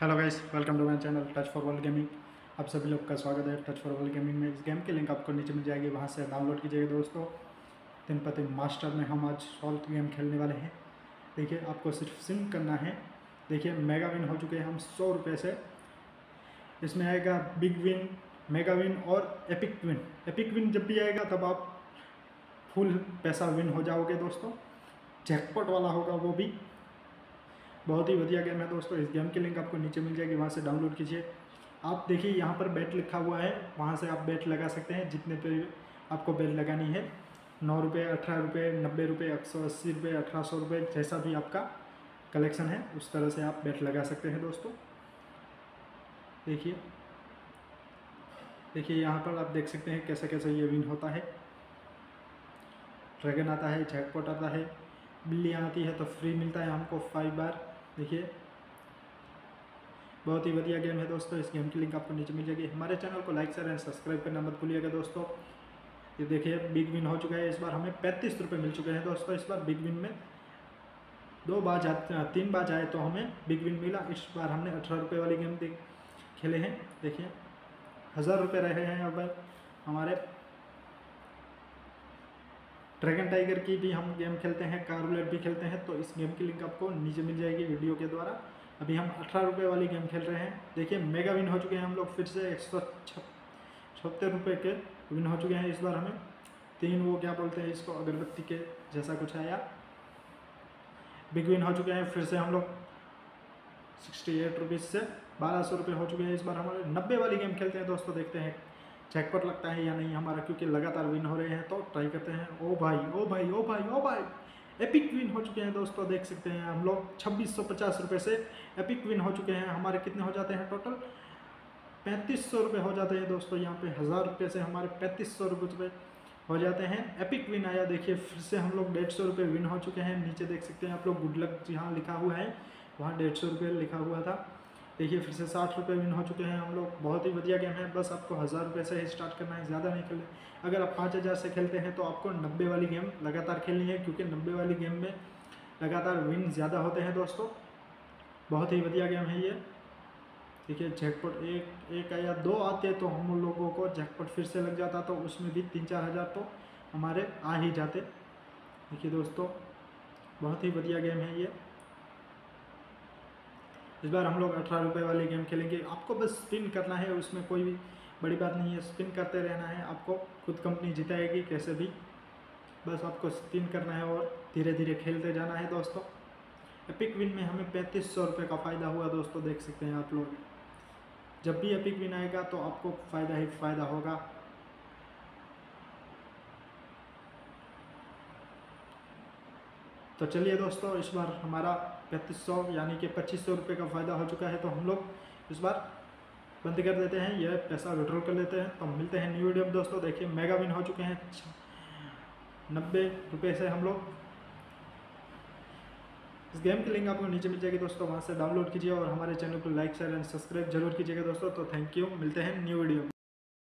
Hello guys welcome to my channel touch for world gaming आप सभी लोग का स्वागत है टच फॉर वर्ल्ड गेमिंग में। इस गेम की लिंक आपको नीचे मिल जाएगी, वहाँ से डाउनलोड कीजिएगा दोस्तों। तिनपति मास्टर में हम आज सॉल्ट गेम खेलने वाले हैं। देखिए, आपको सिर्फ़ सिम करना है। देखिए मेगा विन हो चुके हैं हम सौ रुपये से। इसमें आएगा बिग विन मेगा विन और एपिक विन एपिक विन जब भी आएगा, तब आप फुल पैसा विन हो जाओगे दोस्तों। जैकपॉट वाला होगा वो भी। बहुत ही बढ़िया गेम है दोस्तों। इस गेम की लिंक आपको नीचे मिल जाएगी, वहाँ से डाउनलोड कीजिए। आप देखिए, यहाँ पर बेट लिखा हुआ है। वहाँ से आप बेट लगा सकते हैं। जितने पे आपको बेट लगानी है, नौ रुपये अठारह रुपये नब्बे रुपये एक सौ अस्सी रुपये अठारह सौ रुपये जैसा भी आपका कलेक्शन है, उस तरह से आप बेट लगा सकते हैं दोस्तों। देखिए। देखिए, यहाँ पर आप देख सकते हैं कैसे कैसे ये विन होता है। ड्रैगन आता है जैकपॉट आता है। बिल्ली आती है तो फ्री मिलता है हमको फाइव बार देखिए, बहुत ही बढ़िया गेम है दोस्तों, इस गेम की लिंक आपको नीचे मिल जाएगी। हमारे चैनल को लाइक, शेयर एंड सब्सक्राइब करना मत भूलिएगा दोस्तों। ये देखिए, बिग विन हो चुका है, इस बार हमें पैंतीस रुपये मिल चुके हैं दोस्तों, इस बार बिग विन में। दो बार जाते तीन बार जाए तो हमें बिग विन मिला, इस बार हमने अठारह रुपये वाली गेम खेले हैं। देखिए, हज़ार रुपये रहे हैं अब हमारे ड्रैगन टाइगर की भी हम गेम खेलते हैं कार कारलेट भी खेलते हैं तो इस गेम की लिंक आपको नीचे मिल जाएगी वीडियो के द्वारा। अभी हम अठारह रुपये वाली गेम खेल रहे हैं। देखिए मेगा विन हो चुके हैं हम लोग फिर से एक सौ छहत्तर रुपये के विन हो चुके हैं इस बार हमें। तीन वो क्या बोलते हैं इसको, अगरबत्ती के जैसा कुछ आया। बिग विन हो चुके हैं फिर से हम लोग। सिक्सटी एट रुपीज़ से बारह सौ रुपये हो चुके हैं इस बार हमारे। नब्बे वाली गेम खेलते हैं दोस्तों, देखते हैं। जैकपॉट लगता है या नहीं हमारा, क्योंकि लगातार विन हो रहे हैं तो ट्राई करते हैं। ओ भाई ओ भाई ओ भाई ओ भाई। एपिक विन हो चुके हैं दोस्तों, देख सकते हैं हम लोग। छब्बीस सौ पचास रुपये से एपिक विन हो चुके हैं। हमारे कितने हो जाते हैं टोटल पैंतीस सौ रुपये हो जाते हैं दोस्तों, यहाँ पे हज़ार रुपये से हमारे पैंतीस सौ रुपये हो जाते हैं। एपिक विन आया, देखिए, फिर से हम लोग डेढ़ सौ रुपये विन हो चुके हैं। नीचे देख सकते हैं आप लोग गुड लक जहाँ लिखा हुआ है। वहाँ डेढ़ सौ रुपये लिखा हुआ था। देखिए, फिर से साठ रुपये विन हो चुके हैं हम लोग। बहुत ही बढ़िया गेम है। बस आपको हज़ार रुपये से ही स्टार्ट करना है, ज़्यादा नहीं खेलना अगर आप पाँच हज़ार से खेलते हैं तो आपको नब्बे वाली गेम लगातार खेलनी है, क्योंकि नब्बे वाली गेम में लगातार विन ज़्यादा होते हैं दोस्तों। बहुत ही बढ़िया गेम है ये। देखिए जैकपॉट एक एक या दो आते तो हम लोगों को जैकपॉट फिर से लग जाता तो उसमें भी तीन चार हज़ार तो हमारे आ ही जाते। देखिए दोस्तों, बहुत ही बढ़िया गेम है ये। इस बार हम लोग अठारह रुपये वाली गेम खेलेंगे। आपको बस स्पिन करना है, उसमें कोई भी बड़ी बात नहीं है। स्पिन करते रहना है। आपको खुद कंपनी जिताएगी, कैसे भी। बस आपको स्पिन करना है और धीरे धीरे खेलते जाना है दोस्तों। एपिक विन में हमें पैंतीस सौ रुपये का फ़ायदा हुआ दोस्तों, देख सकते हैं आप लोग। जब भी एपिक विन आएगा तो आपको फ़ायदा ही फ़ायदा होगा। तो चलिए दोस्तों, इस बार हमारा पैंतीस सौ यानी कि पच्चीस सौ रुपये का फ़ायदा हो चुका है तो हम लोग इस बार बंद कर देते हैं। यह पैसा विड्रॉल कर लेते हैं। तो मिलते हैं न्यू वीडियो में दोस्तों। देखिए मेगा विन हो चुके हैं। नब्बे रुपये से हम लोग इस गेम की लिंक आपको नीचे मिल जाएगी दोस्तों। वहाँ से डाउनलोड कीजिए और हमारे चैनल को लाइक शेयर एंड सब्सक्राइब ज़रूर कीजिएगा दोस्तों। तो थैंक यू मिलते हैं न्यू वीडियो